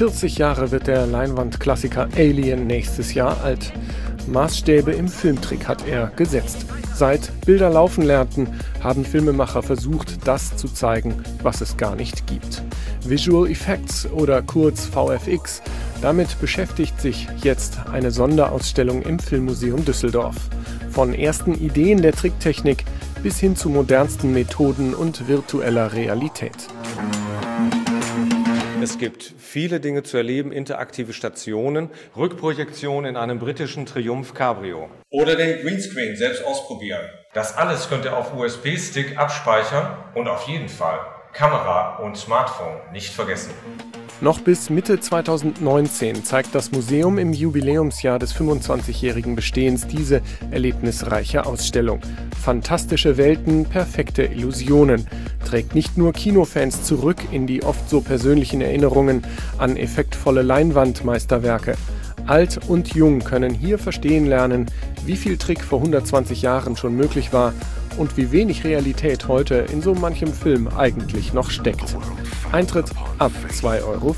40 Jahre wird der Leinwandklassiker Alien nächstes Jahr alt. Maßstäbe im Filmtrick hat er gesetzt. Seit Bilder laufen lernten, haben Filmemacher versucht, das zu zeigen, was es gar nicht gibt. Visual Effects oder kurz VFX, damit beschäftigt sich jetzt eine Sonderausstellung im Filmmuseum Düsseldorf. Von ersten Ideen der Tricktechnik bis hin zu modernsten Methoden und virtueller Realität. Es gibt viele Dinge zu erleben, interaktive Stationen, Rückprojektion in einem britischen Triumph Cabrio. Oder den Greenscreen selbst ausprobieren. Das alles könnt ihr auf USB-Stick abspeichern und auf jeden Fall Kamera und Smartphone nicht vergessen. Noch bis Mitte 2019 zeigt das Museum im Jubiläumsjahr des 25-jährigen Bestehens diese erlebnisreiche Ausstellung. Fantastische Welten, perfekte Illusionen. Trägt nicht nur Kinofans zurück in die oft so persönlichen Erinnerungen an effektvolle Leinwandmeisterwerke. Alt und Jung können hier verstehen lernen, wie viel Trick vor 120 Jahren schon möglich war und wie wenig Realität heute in so manchem Film eigentlich noch steckt. Eintritt ab 2,50 Euro.